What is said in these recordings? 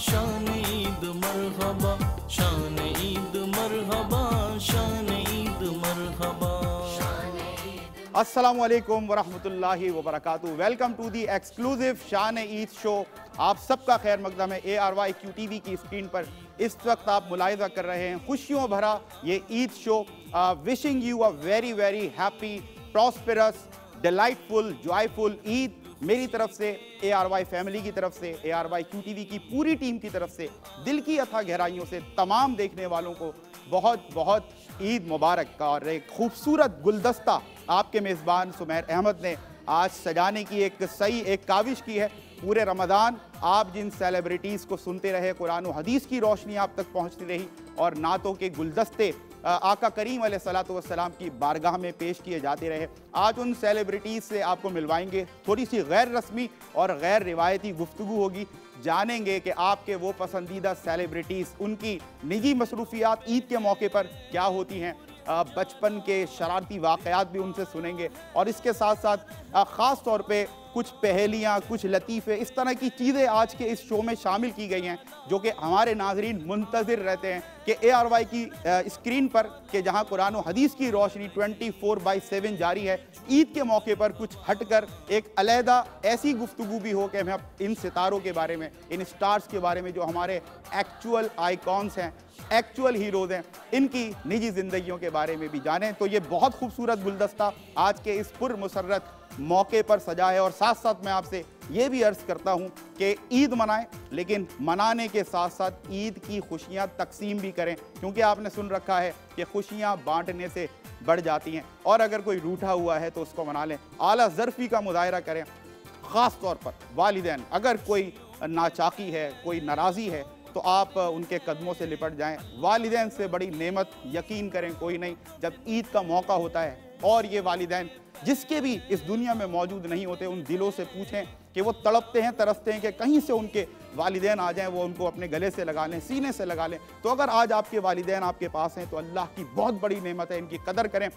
शान ईद, मरहबा। शान ईद, मरहबा। शान ईद, मरहबा। वालेकुम वरहमतुल्लाहि वेलकम टू दी एक्सक्लूसिव शान ईद शो। आप सबका खैर मकदम है A R Y Q T V की स्क्रीन पर। इस वक्त आप मुलायजा कर रहे हैं खुशियों भरा ये Eid show. Wishing you a very very happy prosperous delightful joyful Eid. मेरी तरफ़ से ए आर वाई फैमिली की तरफ़ से A R Y Q T V की पूरी टीम की तरफ़ से दिल की अथा गहराइयों से तमाम देखने वालों को बहुत बहुत ईद मुबारक का और एक खूबसूरत गुलदस्ता आपके मेज़बान सुमेर अहमद ने आज सजाने की एक सही एक काविश की है। पूरे रमदान आप जिन सेलिब्रिटीज़ को सुनते रहे, कुरान हदीस की रोशनी आप तक पहुँचती रही और नातों के गुलदस्ते आका करीम सलाम की बारगाह में पेश किए जाते रहे। आज उन सेलिब्रिटीज़ से आपको मिलवाएँगे। थोड़ी सी गैर रस्मी और गैर रिवायती गुफ्तु होगी। जानेंगे कि आपके वो पसंदीदा सेलिब्रिटीज़ उनकी निजी मसरूफियात ईद के मौके पर क्या होती हैं। बचपन के शरारती वाक़ात भी उनसे सुनेंगे। और इसके साथ साथ ख़ास तौर पे कुछ पहेलियाँ, कुछ लतीफ़े, इस तरह की चीज़ें आज के इस शो में शामिल की गई हैं, जो कि हमारे नाजरीन मुंतज़र रहते हैं कि ए आर वाई की स्क्रीन पर कि जहाँ कुरान हदीस की रोशनी 24 फोर बाई सेवन जारी है, ईद के मौके पर कुछ हट कर एक अलहदा ऐसी गुफ्तु भी हो कि हमें इन सितारों के बारे में, इन स्टार्स के बारे में जो हमारे एक्चुअल आइकॉन्स हैं एक्चुअल हीरोज़ हैं, इनकी निजी ज़िंदगियों के बारे में भी जानें। तो ये बहुत खूबसूरत गुलदस्ता आज के इस पुरमसरत मौके पर सजा है और साथ साथ मैं आपसे ये भी अर्ज़ करता हूँ कि ईद मनाएँ, लेकिन मनाने के साथ साथ ईद की खुशियाँ तकसीम भी करें, क्योंकि आपने सुन रखा है कि खुशियाँ बांटने से बढ़ जाती हैं। और अगर कोई रूठा हुआ है तो उसको मना लें। आला ज़रफ़ी का मुजाहरा करें। ख़ास तौर पर वालदेन, अगर कोई नाचाकी है, कोई नाराज़ी है तो आप उनके कदमों से लिपट जाएँ। वालदेन से बड़ी नेमत यकीन करें, कोई नहीं, जब ईद का मौका होता है और ये वालदेन, जिसके भी इस दुनिया में मौजूद नहीं होते, उन दिलों से पूछें कि वो तड़पते हैं, तरसते हैं कि कहीं से उनके वालदेन आ जाएँ, वो उनको अपने गले से लगा लें, सीने से लगा लें। तो अगर आज आपके वालदेन आपके पास हैं तो अल्लाह की बहुत बड़ी नेमत है, इनकी कदर करें।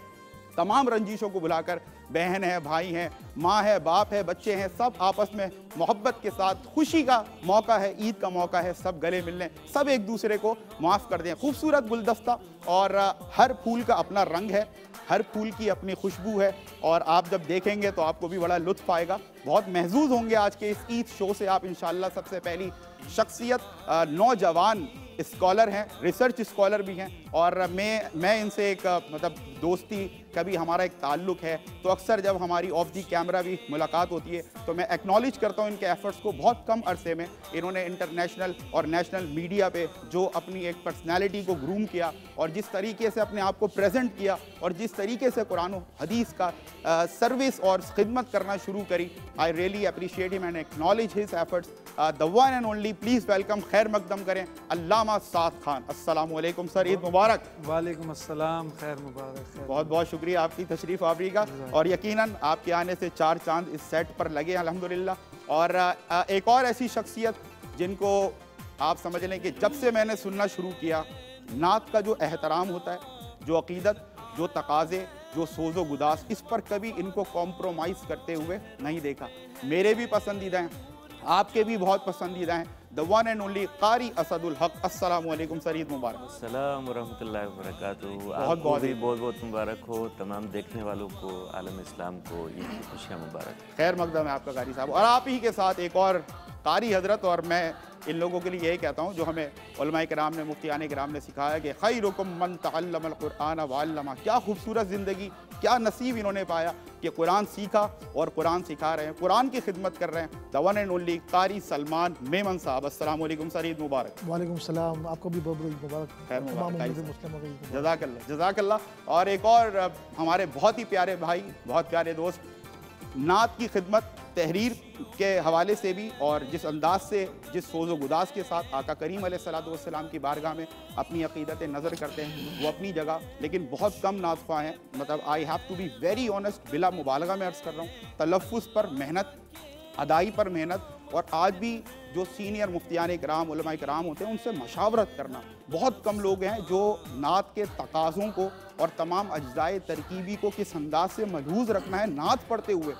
तमाम रंजिशों को बुलाकर, बहन है, भाई हैं, माँ है, बाप है, बच्चे हैं, सब आपस में मोहब्बत के साथ खुशी का मौका है, ईद का मौका है, सब गले मिलने सब एक दूसरे को माफ़ कर दें। खूबसूरत गुलदस्ता और हर फूल का अपना रंग है। हर फूल की अपनी खुशबू है और आप जब देखेंगे तो आपको भी बड़ा लुत्फ आएगा। बहुत महजूज होंगे आज के इस ईद शो से आप इन सबसे पहली शख्सियत नौजवान स्कॉलर हैं, रिसर्च स्कॉलर भी हैं। और मैं मैं इनसे एक मतलब दोस्ती कभी हमारा एक ताल्लुक है तो अक्सर जब हमारी ऑफ़ दी कैमरा भी मुलाकात होती है तो मैं एक्नॉलेज करता हूँ इनके एफर्ट्स को बहुत कम अरसे में। इन्होंने इंटरनेशनल और नेशनल मीडिया पे जो अपनी एक पर्सनैलिटी को ग्रूम किया और जिस तरीके से अपने आप को प्रेजेंट किया और जिस तरीके से कुरान हदीस का आ, सर्विस और खिदमत करना शुरू करी I really appreciate him and acknowledge his efforts the one and only please welcome खैर मकदम करें अल्लामा साद खान। वालेकुम सर ईद मुबारक। वालेकुम अस्सलाम खैर मुबारक बहुत बहुत शुक्रिया आपकी तशरीफ़ आवरी का। और यकीनन आपके आने से चार चाँद इस सेट पर लगे अल्हम्दुलिल्लाह। और एक और ऐसी शख्सियत जिनको आप समझ लें कि जब से मैंने सुनना शुरू किया नात का जो एहतराम होता है जो अकीदत जो तकाजे जो सोजो गुदास इस पर कभी इनको कॉम्प्रोमाइज़ करते हुए नहीं देखा। मेरे भी पसंदीदा हैं आपके भी बहुत पसंदीदा हैं। द वन एंड ओनली कारी असदुल हक अस्सलाम वालेकुम सर ईद मुबारक अस्सलाम वरहमतुल्लाहि बहुत बहुत भी बहुत बहुत मुबारक हो तमाम देखने वालों को आलम इस्लाम को ईद की खुशियाँ मुबारक। खैर मकदम है आपका कारी साहब। और आप ही के साथ एक और कारी हज़रत और मैं इन लोगों के लिए यही कहता हूँ जो हमें कराम ने मुफ्तियान कराम ने सिखाया कि खई रुकम मन तल्लमक़ुरान वालमा क्या खूबसूरत ज़िंदगी क्या नसीब इन्होंने पाया कि कुरान सीखा और कुरान सिखा रहे हैं कुरान की खिदमत कर रहे हैं। द वन एंड ओनली कारी सलमान मेमन साहब अस्सलाम सर ईद मुबारक। वालेकुम सलाम आपको भी बहुत मुबारक। जजाकल्ला जजाकल्ला और एक और हमारे बहुत ही प्यारे भाई बहुत प्यारे दोस्त नात की खिदमत तहरीर के हवाले से भी और जिस अंदाज से, जिस सोज़ गुदास के साथ आका करीम सलाम की बारगाह में अपनी अकीदत नज़र करते हैं, वो अपनी जगह, लेकिन बहुत कम नातफा हैं। मतलब I have to be very honest बिला मुबालगा में अर्ज़ कर रहा हूँ तलफ़ पर मेहनत, अदाई पर मेहनत और आज भी जो सीनियर मुफ्तियान कराम कराम होते हैं, उनसे मशावरत करना। बहुत कम लोग हैं जो नात के तकाज़ों को और तमाम अज्जाए तरकीबी को किस अंदाज से महूज रखना है, नात पढ़ते हुए।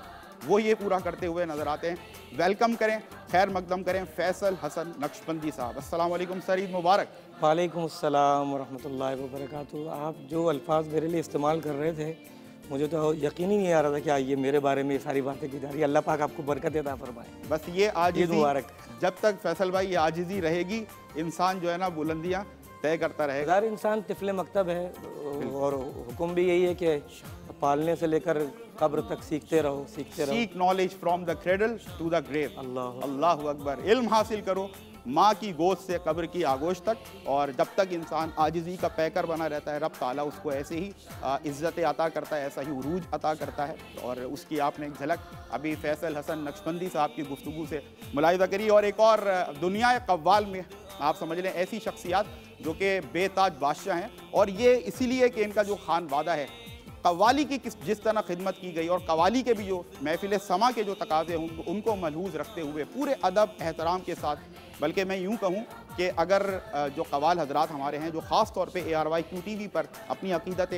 वो ये पूरा करते हुए नज़र आते हैं। वेलकम करें खैर मकदम करें फैसल हसन नक्शबंदी साहब। अस्सलाम वालेकुम सर ईद मुबारक। वालेकुम अस्सलाम वरहमतुल्लाहि वबरकातुहू। आप जो अल्फाज मेरे लिए इस्तेमाल कर रहे थे मुझे तो यकीन ही नहीं आ रहा था कि ये मेरे बारे में ये सारी बातें की जा रही है। अल्लाह पाक आपको बरकत देता फरमाए। बस ये आज ईद मुबारक। जब तक फैसल भाई ये आजिज़ी रहेगी इंसान जो है ना बुलंदियाँ तय करता रहेगा। हर इंसान तिफले मकतब है और हुक्म भी यही है कि पालने से लेकर कब्र तक सीखते रहो सीखते रहो। सीख knowledge from the cradle to the grave अल्लाह अल्लाह अकबर। इल्म हासिल करो माँ की गोद से कब्र की आगोश तक और जब तक इंसान आजिज़ी का पैकर बना रहता है रब ताला उसको ऐसे ही इज़्ज़त अता करता है ऐसा ही उरूज अता करता है और उसकी आपने एक झलक अभी फैसल हसन नक्शबंदी साहब की गुफ्तु से मुलायदा करी और एक और दुनिया कव्वाल में आप समझ लें ऐसी शख्सियात जो कि बेताज बादशाह हैं और ये इसीलिए कि इनका जो खान वादा है कवाली की किस, जिस तरह खिदमत की गई और कवाली के भी जो महफिल समा के जो तकाजे हैं उनको मलहूज रखते हुए पूरे अदब, एहतराम के साथ, बल्कि मैं यूँ कहूँ कि अगर जो कवाल हजरात हमारे हैं, जो ख़ास तौर पे A R Y Q T V पर अपनी अकीदत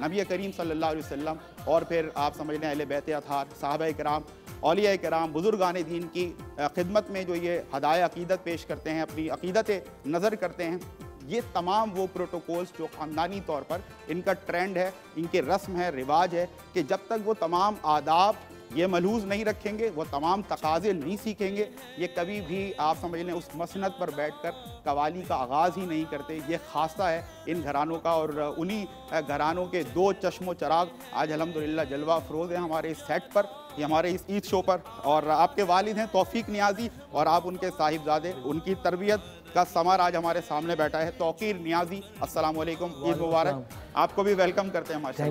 नबी करीम अलैहि वसल्लम और फिर आप समझ लें अहल बैत अथार, साहब कराम अलिया कराम बुज़ुर्गान दीन की खिदमत में जो ये हदाय अकीदत पेश करते हैं, अपनी अकीदत नज़र करते हैं ये तमाम वो प्रोटोकॉल्स जो ख़ानदानी तौर पर इनका ट्रेंड है, इनके रस्म है, रिवाज है कि जब तक वो तमाम आदाब ये मलूज़ नहीं रखेंगे, वो तमाम तकाजे नहीं सीखेंगे, ये कभी भी आप समझ लें उस मसनत पर बैठ कर कवाली का आगाज़ ही नहीं करते। ये खासा है इन घरानों का और उन्हीं घरानों के दो चश्मो चराग आज अलहमदिल्ला जलवा फरोज़ हैं हमारे इस सेट पर, ये हमारे इस ईद शो पर। और आपके वालिद हैं तोफ़ीक नियाजी और आप उनके साहिबजादे, उनकी तरबियत का समर आज हमारे सामने बैठा है तोकीर नियाजी अस्सलाम वालेकुम ईद मुबारक आपको भी वेलकम करते हैं माशा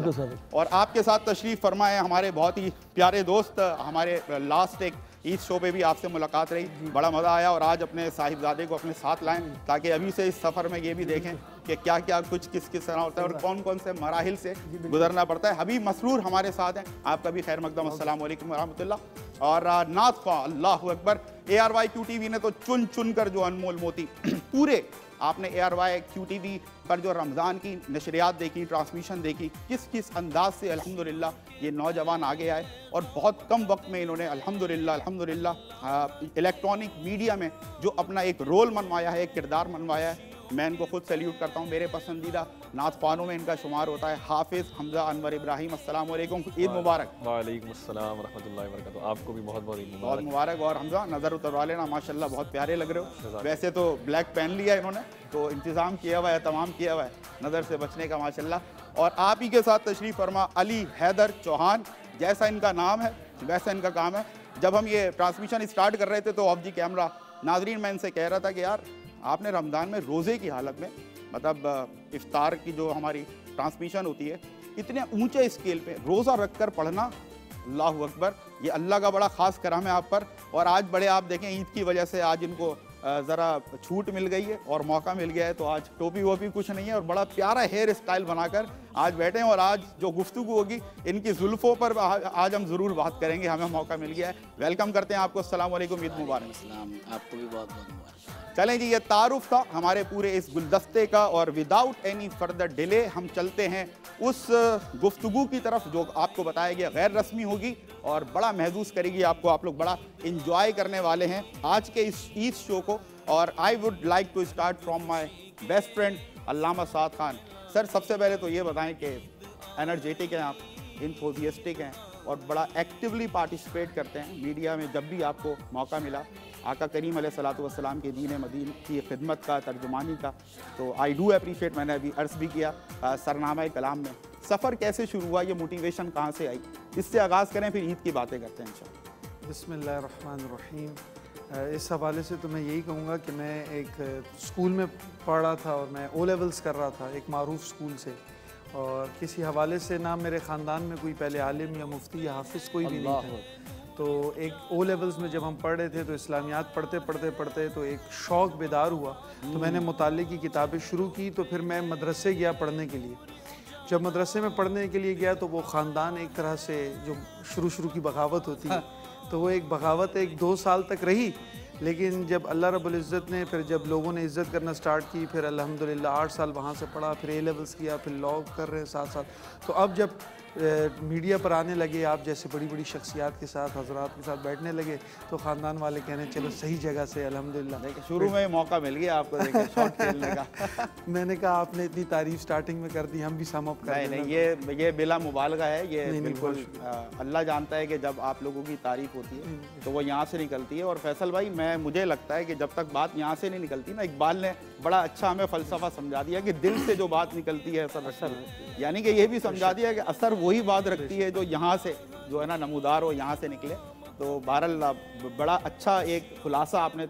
और आपके साथ तशरीफ़ फरमाए हमारे बहुत ही प्यारे दोस्त हमारे लास्ट एक ईद शो पे भी आपसे मुलाकात रही बड़ा मज़ा आया और आज अपने साहिबजादे को अपने साथ लाएँ ताकि अभी से इस सफ़र में ये भी देखें। कि क्या क्या कुछ किस किस तरह होता है और कौन कौन से मराहल से गुजरना पड़ता है। हबीब मसरूर हमारे साथ हैं। आपका भी खैर मकदम असल वरहमल और नाथ खा अल्लाह Akbar. A R Y Q T V ने तो चुन चुन कर जो अनमोल मोती पूरे आपने A R Y Q T V पर जो रमज़ान की नशरियात देखी ट्रांसमिशन देखी किस किस अंदाज से अल्हम्दुलिल्लाह ये नौजवान आगे आए और बहुत कम वक्त में इन्होंने अल्हम्दुलिल्लाह अल्हम्दुलिल्लाह इलेक्ट्रॉनिक मीडिया में जो अपना एक रोल मनवाया है एक किरदार मनवाया है मैं इनको खुद सैल्यूट करता हूँ मेरे पसंदीदा नात खानों में इनका शुमार होता है हाफिज़ हमजा अनवर इब्राहिम अस्सलाम ईद मुबारक। वालेकुम अस्सलाम आपको भी बहुत बहुत ईद बहुत मुबारक। और हमजा नज़र उतरवा लेना माशाल्लाह बहुत प्यारे लग रहे हो। वैसे तो ब्लैक पहन लिया इन्होंने तो इंतज़ाम किया हुआ है तमाम किया हुआ है नज़र से बचने का माशाल्लाह। और आप ही के साथ तशरीफ़ फरमा अली हैदर चौहान जैसा इनका नाम है वैसा इनका काम है। जब हम ये ट्रांसमिशन स्टार्ट कर रहे थे तो ऑफ़ जी कैमरा नाजरीन मैं इनसे कह रहा था कि यार आपने रमज़ान में रोज़े की हालत में मतलब इफ्तार की जो हमारी ट्रांसमिशन होती है, इतने ऊँचे स्केल पे रोज़ा रख कर पढ़ना, अल्लाह अकबर, ये अल्लाह का बड़ा ख़ास करम है आप पर। और आज बड़े आप देखें, ईद की वजह से आज इनको ज़रा छूट मिल गई है और मौका मिल गया है तो आज टोपी वोपी कुछ नहीं है और बड़ा प्यारा हेयर स्टाइल बनाकर आज बैठे हैं और आज जो गुफ्तु होगी, इनकी जुल्फ़ों पर आज हम ज़रूर बात करेंगे, हमें मौका मिल गया है। वेलकम करते हैं आपको असल ईद मुबारक। आपको भी बहुत बहुत मुबारक चलें जी, ये तारुफ था हमारे पूरे इस गुलदस्ते का और विदाउट एनी फर्दर डिले हम चलते हैं उस गुफ्तगु की तरफ़ जो आपको बताया गया गैर रस्मी होगी और बड़ा महसूस करेगी आपको। आप लोग बड़ा इंजॉय करने वाले हैं आज के इस ईद शो को और I would like to start from my best friend Allama Saad Khan. Sir, सबसे पहले तो ये बताएँ कि एनर्जेटिक हैं आप इन्फोजियस्टिक हैं और बड़ा एक्टिवली पार्टिसिपेट करते हैं। मीडिया में जब भी आपको मौका मिला आका करीम सलाम के दीन मदीन की खिदमत का तर्जुमानी का। तो आई डू अप्रीशिएट मैंने अभी अर्ज़ भी किया सरनामा कलाम में। सफ़र कैसे शुरू हुआ ये मोटिवेशन कहाँ से आई? इससे आगाज़ करें फिर ईद की बातें करते हैं इन बसमीम इस हवाले से तो मैं यही कहूँगा कि मैं एक स्कूल में पढ़ रहा था और मैं ओ लेवल्स कर रहा था एक मरूफ स्कूल से। और किसी हवाले से ना मेरे ख़ानदान में कोई पहले आलिम या मुफ्ती या हाफिज़ कोई भी नहीं था। तो एक ओ लेवल्स में जब हम पढ़ रहे थे तो इस्लामियात पढ़ते पढ़ते पढ़ते तो एक शौक़ बेदार हुआ। तो हम्म। मैंने मुताले की किताबें शुरू की तो फिर मैं मदरसे गया पढ़ने के लिए। जब मदरसे में पढ़ने के लिए गया तो वो ख़ानदान एक तरह से जो शुरू शुरू की बगावत होती है। हाँ। तो वो एक बगावत एक दो साल तक रही। लेकिन जब अल्लाह रब्बुल इज़्ज़त ने फिर जब लोगों ने इज़्ज़त करना स्टार्ट की फिर अल्हम्दुलिल्लाह आठ साल वहाँ से पढ़ा फिर ए लेवल्स किया फिर लॉ कर रहे हैं साथ साथ तो अब जब मीडिया पर आने लगे आप जैसे बड़ी बड़ी शख्सियात के साथ हजरात के साथ बैठने लगे तो ख़ानदान वाले कहने चलो सही जगह से अल्हम्दुलिल्लाह. शुरू में मौका मिल गया आपको शॉट खेलने का। मैंने कहा आपने इतनी तारीफ़ स्टार्टिंग में कर दी हम भी सम अप कर नहीं नहीं ये ये बिला मुबालगा है ये बिल्कुल अल्लाह जानता है कि जब आप लोगों की तारीफ़ होती है हम्म। तो वो यहाँ से निकलती है। और फैसल भाई मैं मुझे लगता है कि जब तक बात यहाँ से नहीं निकलती ना इकबाल ने बड़ा अच्छा हमें फ़लसफ़ा समझा दिया कि दिल से जो बात निकलती है असर असर यानी कि ये भी समझा दिया कि असर वही बात रखती है जो यहाँ से, जो है ना, नमूदार हो यहाँ से निकले। तो बहरल बड़ा अच्छा एक खुलासा आपने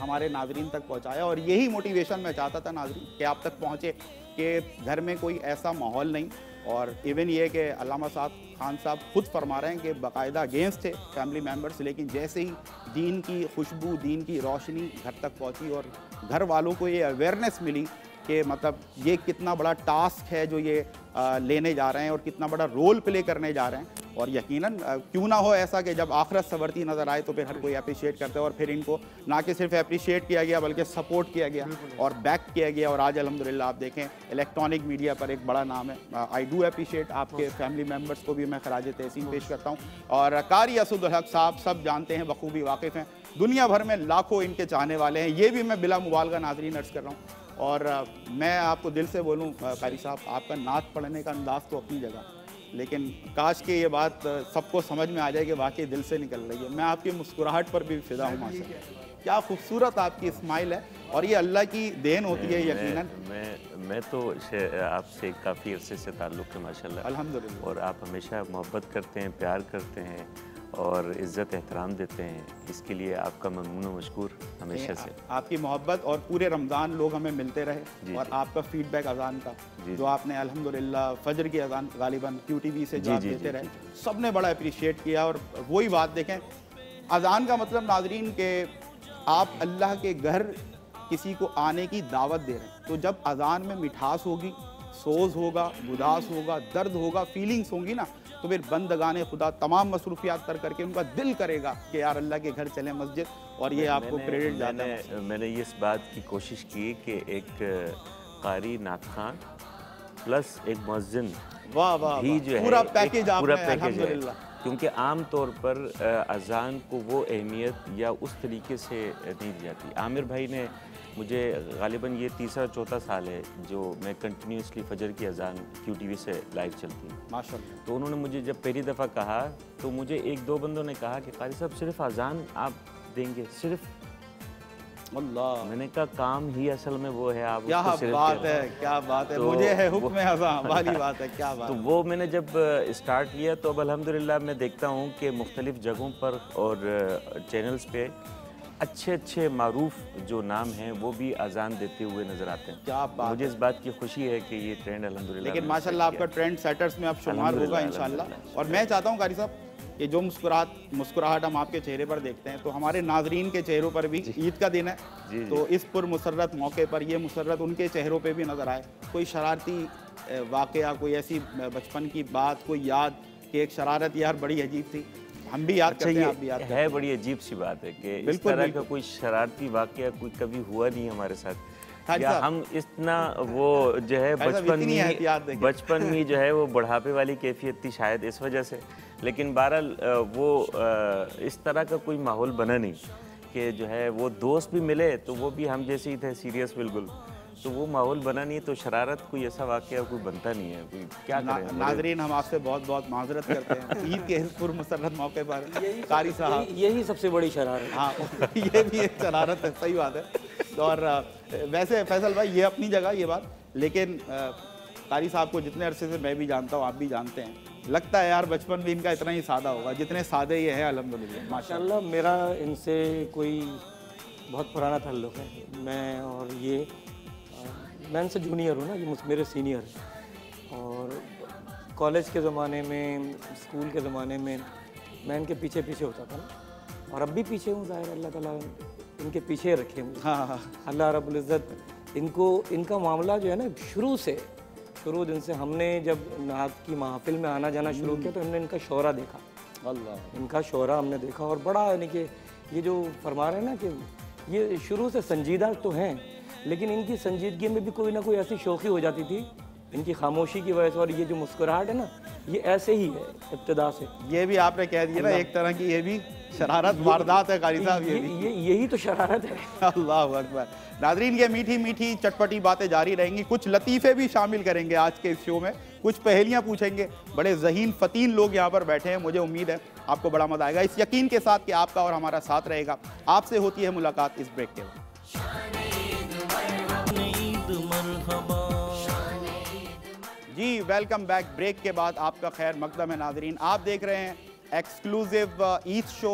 हमारे नाजरीन तक पहुँचाया और यही मोटिवेशन मैं चाहता था नाजरीन कि आप तक पहुँचे कि घर में कोई ऐसा माहौल नहीं और इवन ये कि अलामा साहब, खान साहब खुद फरमा रहे हैं कि बाकायदा अगेंस्ट थे फैमिली मेंबर्स लेकिन जैसे ही दीन की खुशबू, दीन की रोशनी घर तक पहुँची और घर वालों को ये अवेयरनेस मिली कि मतलब ये कितना बड़ा टास्क है जो ये आ, लेने जा रहे हैं और कितना बड़ा रोल प्ले करने जा रहे हैं। और यकीनन क्यों ना हो ऐसा कि जब आखरत सवरती नज़र आए तो फिर हर कोई अप्रिशिएट करता है और फिर इनको ना कि सिर्फ़ अप्रिशिएट किया गया बल्कि सपोर्ट किया गया और बैक किया गया। और आज अलहमदिल्ला आप देखें इलेक्ट्रॉनिक मीडिया पर एक बड़ा नाम है। आई डू अप्रिशिएट आपके फैमिली मेंबर्स को भी मैं खराज तहसीन पेश करता हूँ। और कारी असुदहक साहब सब जानते हैं बखूबी वाकिफ़ हैं। दुनिया भर में लाखों इनके चाहने वाले हैं। ये भी मैं बिला मुबालगा नाजरीन अर्ज़ कर रहा हूँ। और मैं आपको दिल से बोलूँ कारी साहब आपका नात पढ़ने का अंदाज तो अपनी जगह लेकिन काश के ये बात सबको समझ में आ जाए कि वाकई दिल से निकल रही है। मैं आपकी मुस्कुराहट पर भी फिदा हूँ माशा क्या खूबसूरत आपकी स्माइल है और ये अल्लाह की देन होती है यकीनन। मैं मैं तो आपसे काफ़ी अरसे से ताल्लुक़ है माशाल्लाह अल्हम्दुलिल्लाह। और आप हमेशा मोहब्बत करते हैं प्यार करते हैं और इज़्ज़त एहतराम देते हैं। इसके लिए आपका ममनू मशहूर हमेशा से। आपकी मोहब्बत और पूरे रमज़ान लोग हमें मिलते रहे और आपका फीडबैक अजान का जो आपने अल्हम्दुलिल्लाह फजर की अजान गालिबा क्यू टी वी से जो देते रहे। सबने बड़ा अप्रिशिएट किया और वही बात देखें अजान का मतलब नाजरीन के आप अल्लाह के घर किसी को आने की दावत दे रहे हैं। तो जब अजान में मिठास होगी सोज होगा उदास होगा दर्द होगा फीलिंग्स होंगी ना तो फिर बंदगान खुदा तमाम मसरूफियात कर करके उनका दिल करेगा कि यार अल्लाह के घर चले मस्जिद और ये आपको क्रेडिट जाता है। मैंने इस बात की कोशिश की कि एक कारी नात खान प्लस एक मस्जिद वाह वाह भी जो है पूरा पैकेज पूरा पैकेज है। क्योंकि आम तौर पर अजान को वो अहमियत या उस तरीके से नहीं दी जाती। आमिर भाई ने मुझे गालिबा ये तीसरा चौथा साल है जो मैं कंटिन्यूसली फजर की अजान क्यू टी से लाइव चलती हूँ। माशा तो उन्होंने मुझे जब पहली दफ़ा कहा तो मुझे एक दो बंदों ने कहा कि कारी साहब सिर्फ़ अजान आप देंगे सिर्फ़। अल्लाह। मैंने कहा काम ही असल में वो है आप क्या बात है क्या बात है तो मुझे है हुक्म वाली बात है क्या बात तो वो मैंने जब स्टार्ट किया तो अब अल्हम्दुलिल्लाह मैं देखता हूँ कि मुख्तलिफ़ जगहों पर और चैनल्स पे अच्छे अच्छे मरूफ जो नाम हैं वो भी अजान देते हुए नज़र आते हैं। क्या बात मुझे इस बात की खुशी है कि ये ट्रेंड अलहमदिल्ला लेकिन माशाल्लाह आपका ट्रेंड सेटर्स में अब शुमार होगा इंशाल्लाह। और मैं चाहता हूँ कारी साहब ये जो मुस्कुराहट मुस्कुराहट हम आपके चेहरे पर देखते हैं तो हमारे नाजरीन के चेहरों पर भी ईद का दिन है। जी, तो इस पुरमसरत मौके पर ये मुसरत उनके चेहरों पर भी नज़र आए। कोई शरारती वाक़ कोई ऐसी बचपन की बात कोई याद कि एक शरारत यार बड़ी अजीब थी। हम भी याद अच्छा करते हैं आप भी याद है बड़ी अजीब सी बात है कि इस तरह का कोई शरारती वाक्य कोई कभी हुआ नहीं हमारे साथ। हाँ या हम इतना वो जो है बचपन में बचपन में जो है वो बढ़ापे वाली कैफियत थी शायद इस वजह से। लेकिन बहरहाल वो इस तरह का कोई माहौल बना नहीं कि जो है वो दोस्त भी मिले तो वो भी हम जैसे ही थे सीरियस बिल्कुल। तो वो माहौल बना नहीं तो शरारत कोई ऐसा वाक्य कोई बनता नहीं है कोई क्या ना, नाजरीन हम आपसे बहुत बहुत माजरत करते हैं। ईद के पुरमसरत मौके पर कारी साहब। यही सबसे बड़ी शरारत। हाँ ये भी एक शरारत है सही बात है। और वैसे फैसल भाई ये अपनी जगह ये बात। लेकिन कारी साहब को जितने अरसे से मैं भी जानता हूँ आप भी जानते हैं। लगता है यार बचपन भी इनका इतना ही सादा होगा जितने सादे ये हैं अलहमदिल्ला माशाल्लाह मेरा इनसे कोई बहुत पुराना ताल्लुक़ है। मैं और ये मैं इनसे जूनियर हूँ ना ये मेरे सीनियर हैं। और कॉलेज के ज़माने में स्कूल के ज़माने में मैं इनके पीछे पीछे होता था ना। और अब भी पीछे हूँ ज़ाहिर अल्लाह ताला इनके पीछे रखे हूँ। हाँ हाँ अल्लाह रबुल्ज़त इनको इनका मामला जो है ना शुरू से शुरू दिन से हमने जब नात की महफिल में आना जाना शुरू किया तो हमने इनका शौरा देखा। अल्लाह। इनका शौरा हमने देखा और बड़ा यानी कि ये जो फरमा रहे हैं ना कि ये शुरू से संजीदा तो हैं लेकिन इनकी संजीदगी में भी कोई ना कोई ऐसी शौकी हो जाती थी। इनकी खामोशी की वजह से और ये जो मुस्कुराहट है ना ये ऐसे ही है इब्तदा से। ये भी आपने कह दिया ना एक तरह की ये भी शरारत वारदात है कारी साहब ये, ये, यही तो शरारत है। अल्लाह अकबर। नादरीन ये मीठी मीठी चटपटी बातें जारी रहेंगी। कुछ लतीफ़े भी शामिल करेंगे आज के इस शो में। कुछ पहेलियाँ पूछेंगे। बड़े जहीन फतीन लोग यहाँ पर बैठे हैं मुझे उम्मीद है आपको बड़ा मज़ा आएगा। इस यकीन के साथ कि आपका और हमारा साथ रहेगा। आपसे होती है मुलाकात इस ब्रेक के बाद। जी वेलकम बैक ब्रेक के बाद आपका खैर, मकदम है नाजरीन। आप देख रहे हैं exclusive Eid show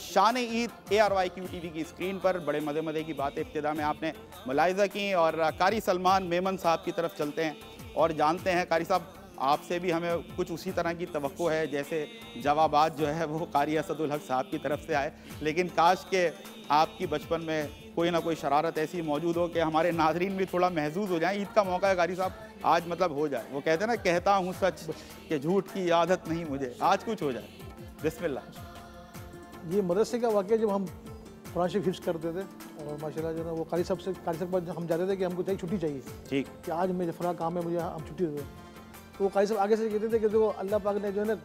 Shan Eid A R Y Q T V की स्क्रीन पर बड़े मज़े मज़े की बातें। इब्तदा में आपने मुलायजा की और कारी सलमान मेमन साहब की तरफ़ चलते हैं और जानते हैं, कारी साहब, आपसे भी हमें कुछ उसी तरह की तो है, जैसे जवाबात जो है वो कारी असदुल हक साहब की तरफ़ से आए। लेकिन काश के आपकी बचपन में कोई ना कोई शरारत ऐसी मौजूद हो कि हमारे नाजरीन भी थोड़ा महजूज हो जाए। ईद का मौका है कारी साहब आज मतलब हो जाए। वो कहते हैं ना कहता हूँ सच कि झूठ की आदत नहीं मुझे। आज कुछ हो जाए। बिस्मिल्लाह। ये मदरसे का वाक्य जब हम कुरान शरीफ हिफ्स करते थे और माशाल्लाह जो है वो कारी साहब से कारी साहब हम जाते थे कि हमको चाहिए छुट्टी चाहिए। ठीक। कि आज मुझे फला काम है मुझे हम छुट्टी दे तो वो कारी साहब आगे से कहते थे कि देखो अल्लाह पाक ने जो है ना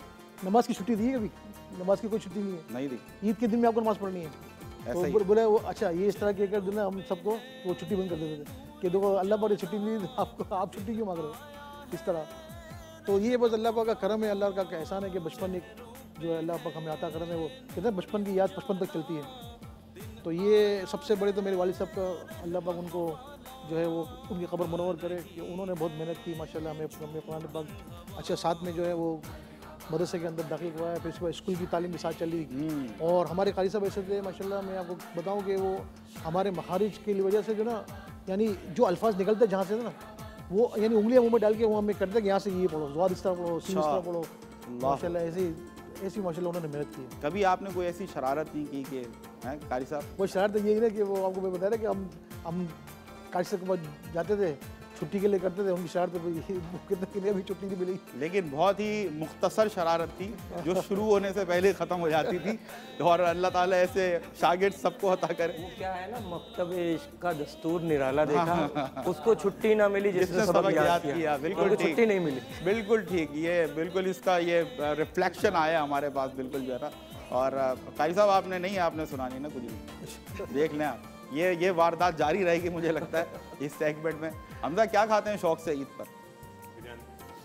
नमाज़ की छुट्टी दी है कभी? नमाज़ की कोई छुट्टी नहीं है। नहीं दी। ईद के दिन में आपको नमाज़ पढ़नी है। तो बोले वो अच्छा ये इस तरह के कर देना हम सबको वो छुट्टी बंद कर देते थे। कि देखो अल्लाह पाक ने छुट्टी नहीं दी आपको आप छुट्टी क्यों मांग रहे हो? इस तरह। तो ये बस अल्लाह पाक का करम है अल्लाह का एहसान है कि बचपन एक जो है अल्लाह पाक हमें आता करने वो कहते हैं बचपन की याद बचपन तक चलती है। तो ये सबसे बड़े तो मेरे वालिद साहब का अल्लाह पाक उनको जो है वो उनकी खबर मनोवर करे कि उन्होंने बहुत मेहनत की माशाल्लाह हमें अपने कुरान पाक अच्छा साथ में जो है वो मदरसे के अंदर दाखिल हुआ है फिर उसके बाद स्कूल की तालीम के साथ चली। हम्म। और हमारे कारी साहब ऐसे थे माशाल्लाह मैं आपको बताऊँ कि वो हमारे महारिज की वजह से जो ना यानी जो अल्फाज निकलते जहाँ से ना वो यानी उंगलियाँ मुँह में डाल के वो हमें करते कि यहाँ से ये पढ़ो जवाब इस तरह पढ़ो इस तरह अच्छा। पढ़ो। माशाल्लाह ऐसे ऐसी माशा उन्होंने मेहनत की। कभी आपने कोई ऐसी शरारत नहीं की कि कारी साहब? वो शरारत यही ना कि वो आपको मैं बता रहा कि हम हम कारी साहब के पास जाते थे छुट्टी के लिए करते थे उनकी शरारत कितने के लिए भी छुट्टी नहीं मिली? लेकिन बहुत ही मुख्तसर शरारत थी जो शुरू होने से पहले ख़त्म हो जाती थी और अल्लाह ताला ऐसे शागिर्द सबको हता करे। वो क्या है ना मकतब का दस्तूर निराला देखा हाँ, हाँ, हाँ। उसको छुट्टी ना मिली जिसने सबक याद किया। बिल्कुल छुट्टी नहीं मिली। बिल्कुल ठीक ये बिल्कुल इसका ये रिफ्लेक्शन आया हमारे पास बिल्कुल जो है और कारी साहब आपने नहीं आपने सुनानी ना कुछ देख लें आप। ये ये वारदात जारी रहेगी मुझे लगता है इस सेगमेंट में। हमजा क्या खाते हैं शौक से ईद पर?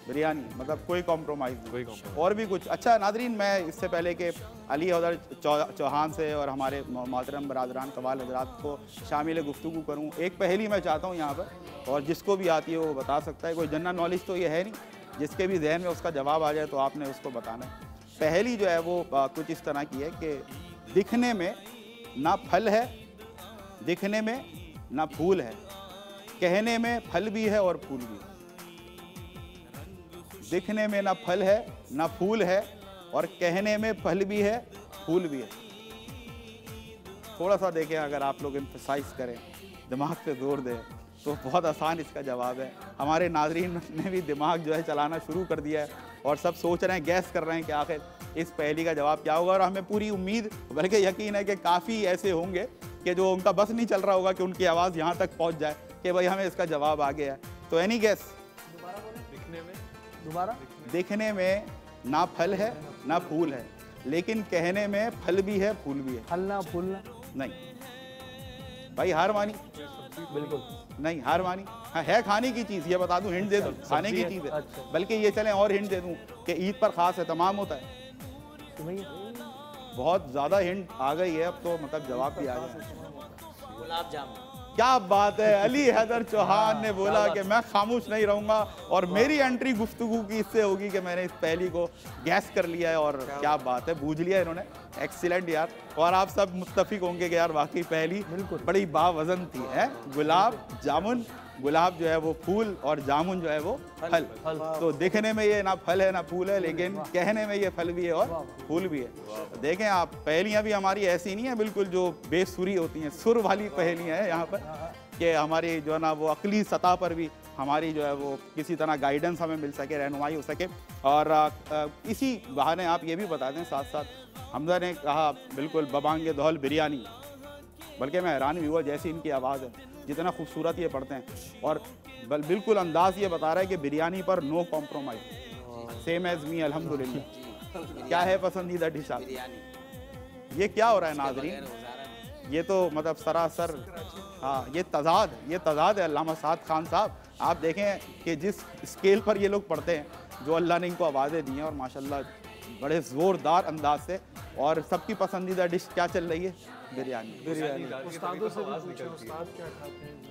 बिरयानी। मतलब कोई कॉम्प्रोमाइज़ कोई और भी कुछ। अच्छा नादरीन मैं इससे पहले कि अली हदर चौहान से और हमारे मोहतरम बरदरान कवाल हजरात को शामिल गुफ्तु करूँ एक पहली मैं चाहता हूँ यहाँ पर और जिसको भी आती है वो बता सकता है। कोई जनरल नॉलेज तो ये है नहीं जिसके भी जहन में उसका जवाब आ जाए तो आपने उसको बताना है। पहली जो है वो कुछ इस तरह की है कि दिखने में ना फल है दिखने में ना फूल है, कहने में फल भी है और फूल भी है। दिखने में ना फल है, ना फूल है और कहने में फल भी है, फूल भी है। थोड़ा सा देखें, अगर आप लोग इम्फसाइज करें, दिमाग पे ज़ोर दें तो बहुत आसान इसका जवाब है। हमारे नाजरीन ने भी दिमाग जो है चलाना शुरू कर दिया है और सब सोच रहे हैं गैस कर रहे हैं कि आखिर इस पहली का जवाब क्या होगा और हमें पूरी उम्मीद, बल्कि यकीन है कि काफ़ी ऐसे होंगे। कि जो उनका बस नहीं चल रहा होगा कि उनकी आवाज़ यहाँ तक पहुँच जाए कि भाई हमें इसका जवाब आ गया है। तो एनी गैस दिखने में? दोबारा? दिखने में ना फल है ना फूल है लेकिन कहने में फल भी है फूल भी है। फल ना फूल ना। नहीं। भाई हार मानी। बिल्कुल। नहीं हार मानी। हाँ है खाने की चीज़ ये बता दूँ हिंट दे दूँ। खाने की चीज़ है। अच्छा। बल्कि ये चलें और हिंट दे दूँ कि ईद पर ख़ास है तमाम होता है। बहुत ज़्यादा हिंट आ गई है अब तो मतलब जवाब भी आ गया। गुलाब जामुन। क्या बात है अली हैदर चौहान ने बोला कि मैं खामोश नहीं रहूँगा और मेरी एंट्री गुफ्तगु की इससे होगी कि मैंने इस पहली को गैस कर लिया है और क्या बात। है बूझ लिया इन्होंने। एक्सीलेंट यार। और आप सब मुस्तफिक होंगे कि यार वाकई पहली बड़ी बावजन थी है? गुलाब जामुन गुलाब जो है वो फूल और जामुन जो है वो फल, फल। तो देखने में ये ना फल है ना फूल है लेकिन कहने में ये फल भी है और फूल भी है। देखें आप पहेलियाँ भी हमारी ऐसी नहीं है बिल्कुल जो बेसुरी होती हैं सुर वाली पहेलियाँ हैं यहाँ पर कि हमारी जो है ना वो अकली सतह पर भी हमारी जो है वो किसी तरह गाइडेंस हमें मिल सके रहनुमाई हो सके। और इसी बहाने आप ये भी बता दें साथ साथ हमदा ने कहा बिल्कुल बबांगे दहल बिरयानी बल्कि मैं हैरान भी हुआ जैसी इनकी आवाज़ है। जितना खूबसूरत ये पढ़ते हैं। और बिल्कुल अंदाज ये बता रहा है कि बिरयानी पर no compromise same as me अल्हम्दुलिल्लाह क्या है पसंदीदा डिश आप? ये क्या हो रहा है नाजरीन? ये तो मतलब सरासर हाँ ये तजाद ये तजाद है अल्लामा साद खान साहब। आप देखें कि जिस स्केल पर ये लोग पढ़ते हैं जो अल्लाह ने इनको आवाज़ें दी हैं और माशाल्लाह बड़े ज़ोरदार अंदाज से। और सबकी पसंदीदा डिश क्या चल रही है? बिरयानी। बिरयानी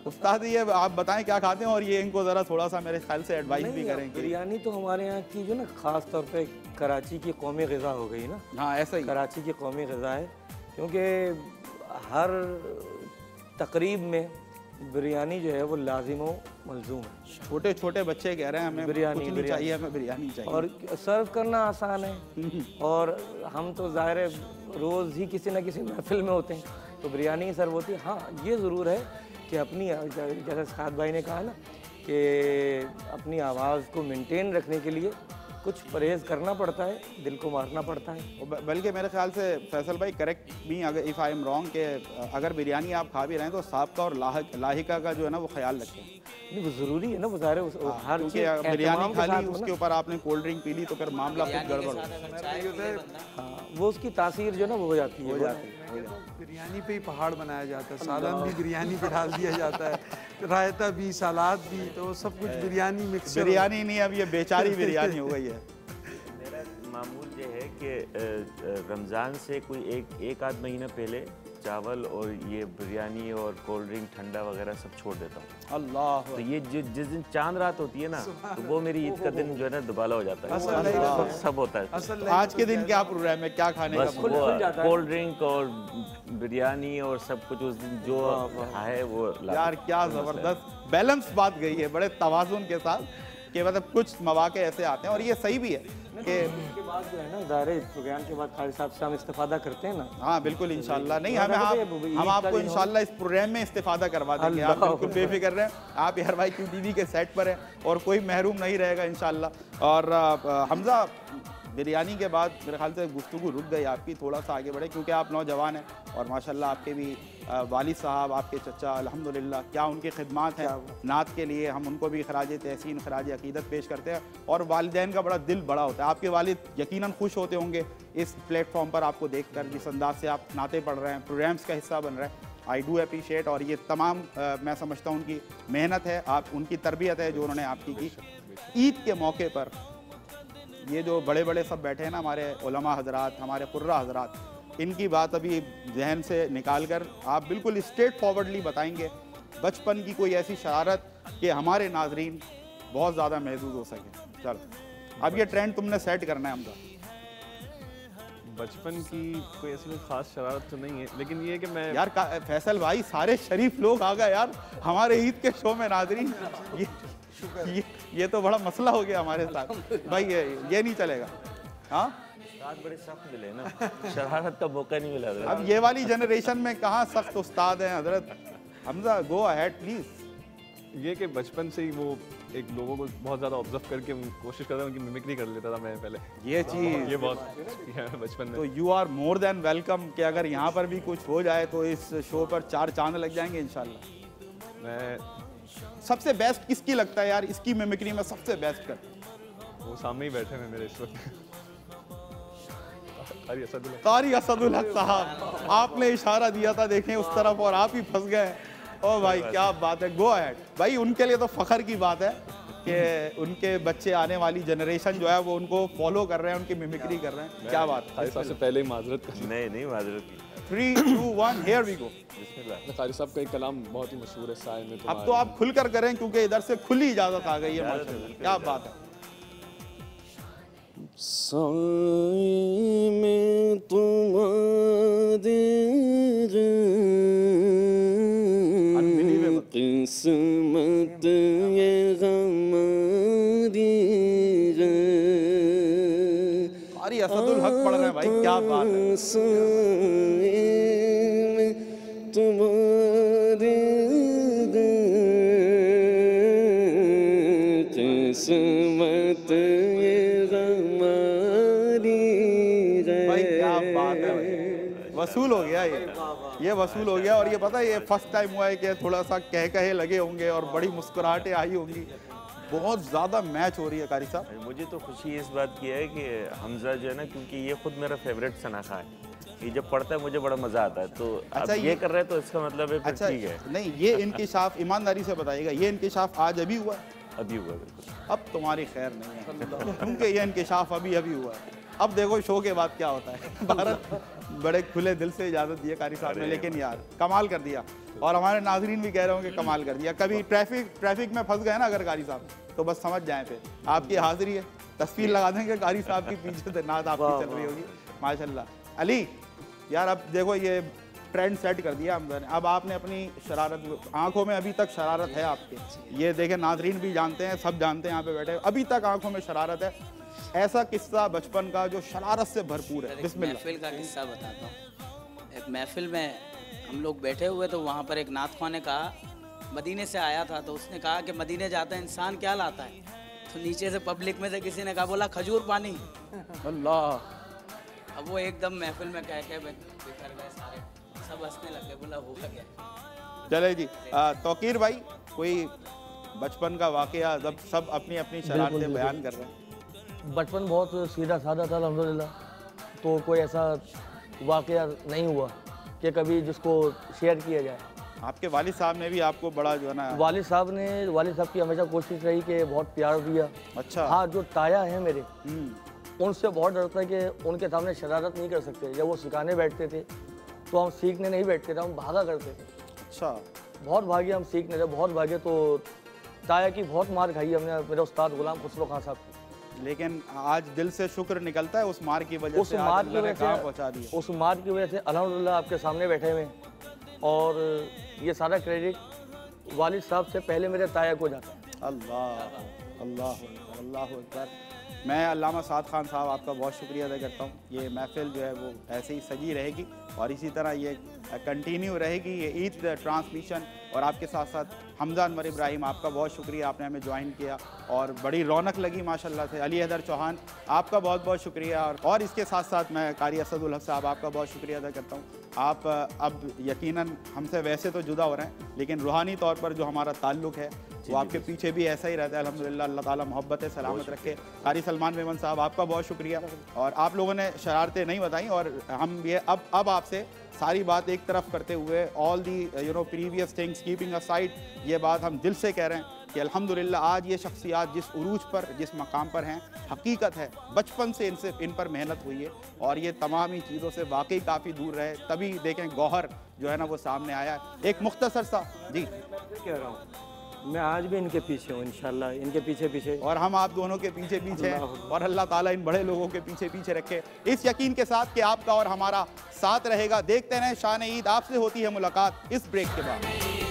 उस्ताद ये आप बताएँ क्या खाते हैं और ये इनको ज़रा थोड़ा सा मेरे ख्याल से एडवाइस भी करें बिरयानी तो हमारे यहाँ की जो ना ख़ास तौर पे कराची की कौमी गज़ा हो गई ना। हाँ ऐसा ही। कराची की कौमी गज़ा है क्योंकि हर तकरीब में बिरयानी जो है वो लाजिम मलजूम है। छोटे छोटे बच्चे कह रहे हैं हमें बिरयानी चाहिए हमें बिरयानी चाहिए। और सर्व करना आसान है। और हम तो ज़ाहिर रोज़ ही किसी न किसी महफिल में होते हैं। तो बिरयानी ही सर्व होती है। हाँ ये ज़रूर है कि अपनी जैसे साद भाई ने कहा ना कि अपनी आवाज़ को मेंटेन रखने के लिए कुछ परहेज करना पड़ता है दिल को मारना पड़ता है। बल्कि मेरे ख्याल से फैसल भाई करेक्ट भी अगर इफ़ आई एम रॉन्ग के अगर बिरयानी आप खा भी रहे हैं तो साबका और लाहिका का जो है ना वो ख्याल रखें। नहीं वो ज़रूरी है ना वो ज़ाहिर हाँ, हर बिरयानी खा ली उसके ऊपर आपने कोल्ड ड्रिंक पी ली तो फिर मामला कुछ गड़बड़ हाँ वो उसकी तासीर जो है ना वो हो जाती है। बिरयानी पे ही पहाड़ बनाया जाता है सालन भी बिरयानी पे डाल दिया जाता है रायता भी सलाद भी तो सब कुछ बिरयानी मिक्स बिरयानी नहीं अब ये बेचारी बिरयानी हो गई है। मेरा मामूल ये है कि रमज़ान से कोई एक एक आध महीना पहले चावल और ये बिरयानी और कोल्ड ड्रिंक ठंडा वगैरह सब छोड़ देता हूँ। अल्लाह। तो ये जो जिस दिन चाँद रात होती है ना तो वो मेरी ईद का दिन जो है ना दुबाला हो जाता है। सब होता है। तो आज के दिन क्या प्रोग्राम है? क्या खाने बस वो कोल्ड ड्रिंक और बिरयानी और सब कुछ उस दिन जो है वो यार क्या ज़बरदस्त बैलेंस बात गई है बड़े तवाजुन के साथ कि मतलब कुछ मौाक़े ऐसे आते हैं और ये सही भी है। कि उसके बाद जो है ना प्रोग्राम के बाद खालिद साहब से हम इस्तेफादा करते हैं ना। हाँ बिल्कुल इन नहीं हम आप हम आपको इंशाल्लाह इस प्रोग्राम में इस्तेफादा करवा देंगे। आप बिल्कुल बेफिक्र रहें। आप हर भाई क्यू टीवी के सेट पर हैं? और कोई महरूम नहीं रहेगा इनशाला और हमजा बिरयानी के बाद मेरे ख्याल से गुफ्तु रुक गई आपकी थोड़ा सा आगे बढ़े क्योंकि आप नौजवान हैं और माशाल्लाह आपके भी वालिद साहब आपके चचा अल्हम्दुलिल्लाह क्या उनकी खिदमत हैं नात के लिए हम उनको भी खराज तहसीन खराज अकीदत पेश करते हैं और वालदेन का बड़ा दिल बड़ा होता है। आपके वालिद यकीनन खुश होते होंगे इस प्लेटफॉर्म पर आपको देख कर जिस अंदाज से आप नाते पढ़ रहे हैं प्रोग्राम्स का हिस्सा बन रहे हैं। आई डू अप्रीशिएट और ये तमाम आ, मैं समझता हूँ उनकी मेहनत है आप उनकी तरबियत है जो उन्होंने आपकी की। ईद के मौके पर ये जो बड़े बड़े सब बैठे हैं ना हमारे उलमा हजरात हमारे कुर्रा हजरात इनकी बात अभी जहन से निकाल कर आप बिल्कुल स्ट्रेट फॉरवर्डली बताएँगे। बचपन की कोई ऐसी शरारत कि हमारे नाजरीन बहुत ज़्यादा महसूस हो सके। चलो अब ये ट्रेंड तुमने सेट करना है हमका। बचपन की कोई ऐसी कोई खास शरारत तो नहीं है लेकिन ये कि मैं यार फैसल भाई सारे शरीफ लोग आ गए यार हमारे ईद के शो में नाजरीन। ये ये ये तो बड़ा मसला हो गया हमारे साथ। भाई ये ये नहीं चलेगा। हाँ? बड़े सख्त मिले ना। शरारत का मौका नहीं मिला अब ये वाली जनरेशन में कहाँ सख्त उस्ताद हैं हज़रत? हमजा गो अहेड प्लीज़ ये कि बचपन से ही वो एक लोगों को बहुत ज़्यादा ऑब्ज़र्व करके कोशिश करता उनकी मिमिक्री कर लेता था मैं पहले। ये चीज़। ये बहुत बचपन में। तो you are more than welcome कि अगर यहाँ पर भी कुछ हो जाए तो इस शो पर चार चाँद लग जाएँगे इंशाल्लाह। मैं सबसे बेस्ट किसकी लगता है यार? इसकी मिमिक्री में सबसे बेस्ट कर। वो सामने ही बैठे हैं मेरे इस वक्त। कारी असदुल हक साहब आपने इशारा दिया था देखें उस तरफ़ और आप ही फंस गए ओ भाई क्या बात है गो अहेड भाई उनके लिए तो फखर की बात है कि उनके बच्चे आने वाली जनरेशन जो है वो उनको फॉलो कर रहे हैं उनकी मिमिक्री कर रहे हैं। क्या बात है। सबसे पहले ही माजरत नहीं नहीं माजरत three two one here we go कारी साहब का एक कलाम बहुत ही मशहूर है साय में अब तो आप खुलकर करें क्योंकि इधर से खुली इजाज़त आ गई है क्या बात है। साए में तुम्हारे किस्मत ये क्या बात है? तुम्हारे किस्मत ये हमारी भाई क्या बात है वसूल हो गया ये। ये वसूल हो गया और ये पता है ये फ़र्स्ट टाइम हुआ है कि थोड़ा सा कह कहे लगे होंगे और बड़ी मुस्कुराहटें आई होंगी। बहुत ज़्यादा मैच हो रही है कारी साहब। मुझे तो खुशी इस बात की है कि हमजा जो है ना क्योंकि ये खुद मेरा फेवरेट सनाखा है। ये जब पढ़ता है मुझे बड़ा मज़ा आता है। तो अच्छा ये, ये कर रहे हैं तो इसका मतलब है अच्छा ठीक है। नहीं ये इंकशाफ ईमानदारी से बताइएगा ये इंकशाफ आज अभी हुआ अभी हुआ बिल्कुल। अब तुम्हारी खैर नहीं है। क्योंकि ये इंकशाफ अभी अभी हुआ है। अब देखो शो के बाद क्या होता है? भारत बड़े खुले दिल से इजाज़त दी है कारी साहब ने लेकिन यार कमाल कर दिया। और हमारे नाजरीन भी कह रहे होंगे कमाल कर दिया। कभी ट्रैफ़िक ट्रैफ़िक में फंस गए ना अगर कारी साहब तो बस समझ जाए फिर। आपकी हाजिरी है। तस्वीर लगा देंगे कारी साहब की पीछे से नात आपकी चल रही होगी। माशाल्लाह। अली यार अब देखो ये ट्रेंड सेट कर दिया हमने। अब आपने अपनी शरारत आँखों में अभी तक शरारत है आपके। ये देखें नाजरीन भी जानते हैं सब जानते हैं यहाँ पे बैठे। अभी तक आँखों में शरारत है। ऐसा किस्सा बचपन का जो शरारत से भरपूर है। महफिल का किस्सा बताता हूँ। एक महफिल में हम लोग बैठे हुए तो वहाँ पर एक नाथ खां ने कहा मदीने से आया था तो उसने कहा कि मदीने जाता है इंसान क्या लाता है? तो नीचे से पब्लिक में से किसी ने कहा बोला खजूर पानी। अल्लाह। अब वो एकदम महफिल में कह के बिखर गए सारे। सब हंसने लगे बोला होगा क्या चले जी तोकीर भाई कोई बचपन का वाकया जब सब अपनी अपनी शरारतें बयान कर रहे हैं। बचपन बहुत सीधा साधा था अलहमदिल्ला तो कोई ऐसा वाक़ नहीं हुआ कि कभी जिसको शेयर किया जाए। आपके वालिद साहब ने भी आपको बड़ा जो है ना वालिद साहब ने वालिद साहब की हमेशा कोशिश रही कि बहुत प्यार दिया। अच्छा। हाँ जो ताया है मेरे हम्म। उनसे बहुत डरता है कि उनके सामने शरारत नहीं कर सकते जब वो सिखाने बैठते थे। तो हम सीखने नहीं बैठते थे हम भागा करते थे। अच्छा। बहुत भागे हम सीखने थे बहुत भागे। तो ताया की बहुत मार खाई हमने मेरे उस्ताद गुलाम खुसरो खान साहब लेकिन आज दिल से शुक्र निकलता है उस मार की वजह से मार की वजह से पहुँचा दिया। उस मार की वजह से अलहमदिल्ला आपके सामने बैठे हुए और ये सारा क्रेडिट वालिद साहब से पहले मेरे ताया को जाता है। अल्लाह अल्लाह अल्लाह मैं अल्लामा साद खान साहब आपका बहुत शुक्रिया अदा करता हूँ। ये महफिल जो है वो ऐसे ही सजी रहेगी और इसी तरह ये कंटिन्यू रहेगी ये ईद ट्रांसमिशन और आपके साथ साथ हमजा अनवर इब्राहिम आपका बहुत शुक्रिया आपने हमें ज्वाइन किया। और बड़ी रौनक लगी माशाल्लाह से। अली हैदर चौहान आपका बहुत बहुत शुक्रिया। और और इसके साथ साथ मैं कारी असदुल हक साहब आपका बहुत शुक्रिया अदा करता हूँ। आप अब यकीनन हमसे वैसे तो जुदा हो रहे हैं लेकिन रूहानी तौर पर जो हमारा ताल्लुक़ है वो आपके पीछे भी ऐसा ही रहता है अलहमदिल्ला अल्लाह ताला मोहब्बत सलामत रखे। कारी सलमान मेमन साहब आपका बहुत शुक्रिया। और आप लोगों ने शरारतें नहीं बताई और हम ये अब अब आपसे सारी बात एक तरफ़ करते हुए all the you know previous things keeping aside ये बात हम दिल से कह रहे हैं कि अल्हम्दुलिल्लाह, आज ये शख्सियात जिस उरूज पर, जिस मकाम पर हैं, हकीकत है, बचपन से इनसे, इन पर मेहनत हुई है और ये तमाम ही चीज़ों से वाकई काफ़ी दूर रहे, तभी देखें गौहर जो है ना वो सामने आया। एक मुख्तसर सा, जी। कह रहा हूँ मैं आज भी इनके पीछे हूँ इनशाला इनके पीछे पीछे। और हम आप दोनों के पीछे पीछे हैं और अल्लाह ताला इन बड़े लोगों के पीछे पीछे रखे। इस यकीन के साथ कि आपका और हमारा साथ रहेगा। देखते रहें शान ईद आपसे होती है मुलाकात इस ब्रेक के बाद।